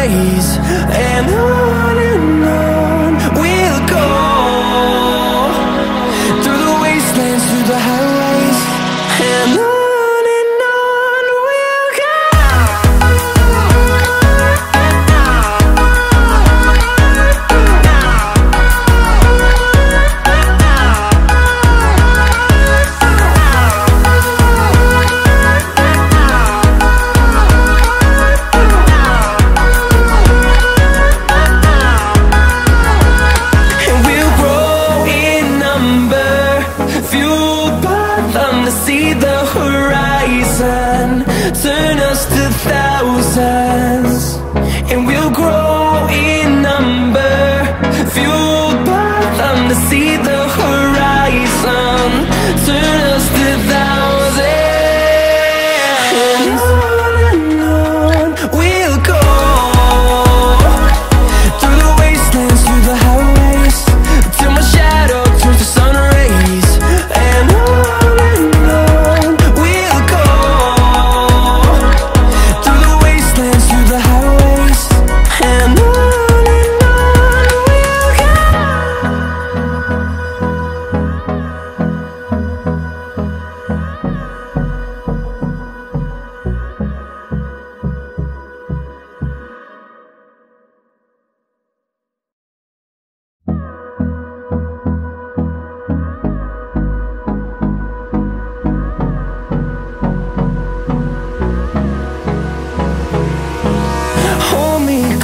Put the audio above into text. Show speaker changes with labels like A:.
A: rays. And on and on